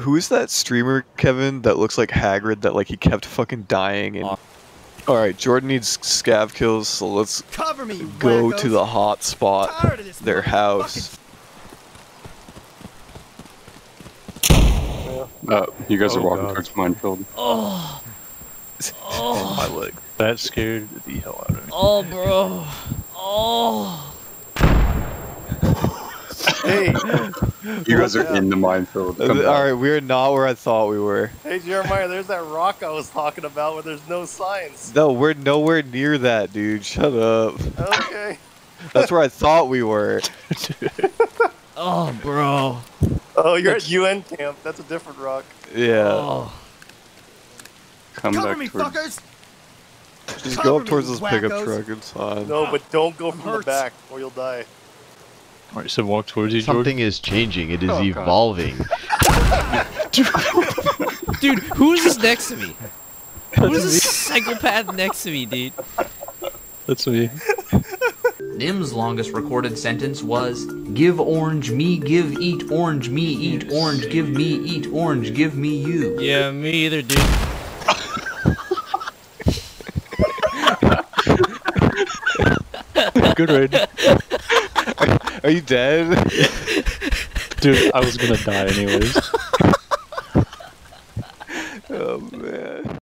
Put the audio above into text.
who is that streamer, Kevin, that looks like Hagrid that like he kept fucking dying and Alright, Jordan needs scav kills, so let's Cover me, go wackos. to the hot spot, Tired of this their house. Uh, you guys are Oh, walking God. towards minefield. Oh, Oh my leg. That scared the hell out of me. oh, bro. Oh. Hey, You guys are in the minefield. Come back. Alright, we're not where I thought we were. hey, Jeremiah, there's that rock I was talking about where there's no signs. No, we're nowhere near that, dude. Shut up. Okay. That's where I thought we were. Oh, bro. Oh, you're at UN camp. That's a different rock. Yeah. Oh. Come Cover back me, towards. fuckers. Just cover go up me, towards this pickup truck. It's fine. No, but don't go from the back or you'll die. Alright, so walk towards you, Jordan. Something is changing. It is Oh, evolving. Dude, who's this next to me? Who's this psychopath next to me, dude? That's me. Nim's longest recorded sentence was Give orange me, give eat orange me, eat orange, give me, eat orange, give me you. Yeah, me either, dude. Good raid. Are you dead? Dude, I was gonna die anyways. oh man.